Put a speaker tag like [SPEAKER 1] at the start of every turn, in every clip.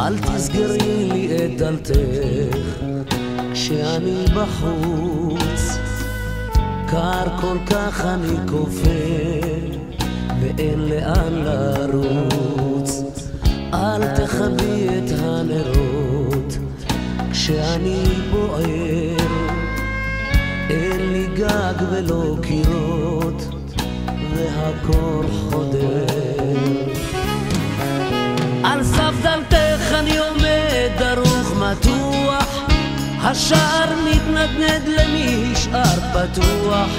[SPEAKER 1] אל תסגרי לי את דלתך כשאני בחוץ. קר כל כך אני כופה ואין לאן לרוץ. אל תכבי את הנרות כשאני בוער. אין לי גג ולא קירות והכל חודר השער מתנדנד למי נשאר פתוח.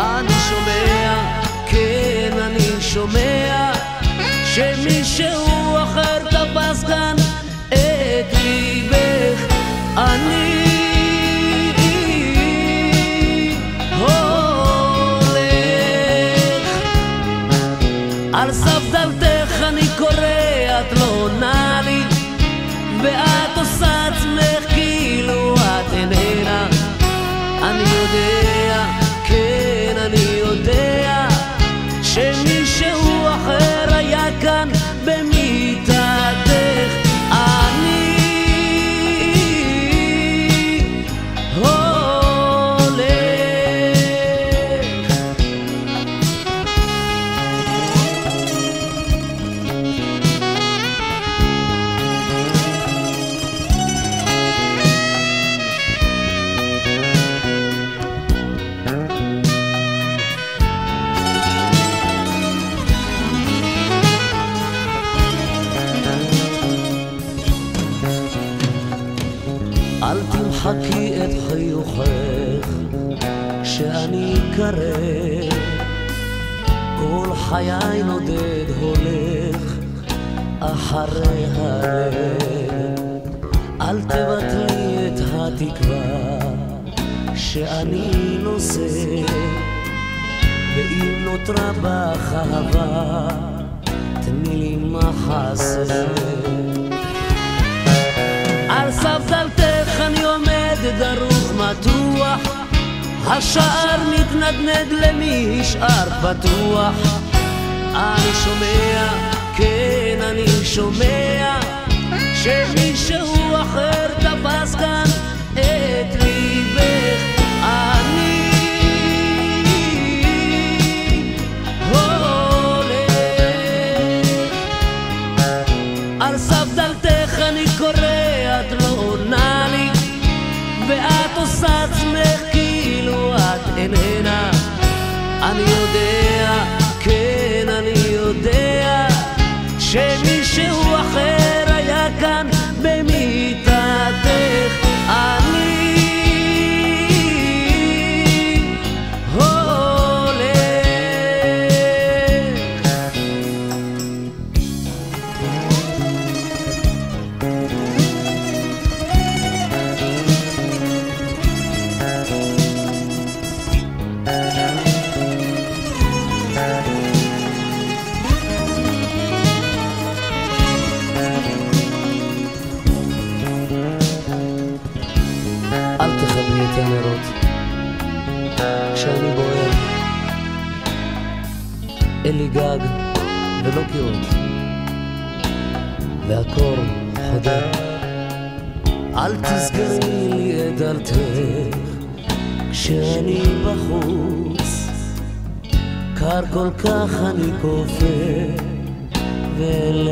[SPEAKER 1] אני שומע, כן אני שומע שמישהו ven תמחקי את חיוכך כשאני קרב כל חיי נודד הולך אחרי הלב. אל תבטלי את התקווה שאני נושא. ואם נותרה בך אהבה תני לי מחסה. על סף השער מתנדנד למי נשאר פתוח. אני שומע, כן אני שומע שמישהו אחר תפס כאן את ליבך. לא ואת עושה עצמך את הנרות. כשאני בוער אין לי גג ולא קירות והקור חודר. אל תסגרי לי את דלתך כשאני בחוץ. קר כל כך אני כופה ואין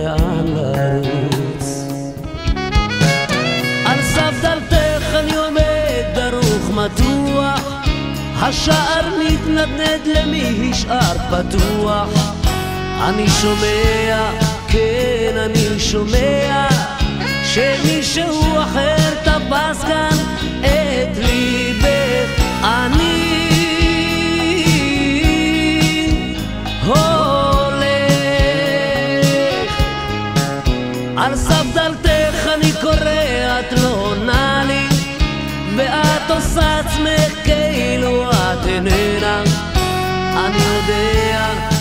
[SPEAKER 1] השער מתנדנד למי השאר פתוח? אני שומע, כן אני שומע שמישהו אחר תפס כאן את ליבך. אני הולך. על סף דלתך אני קורא את לא עונה לי. ואת עושה עצמך כאילו את איננה, אני יודע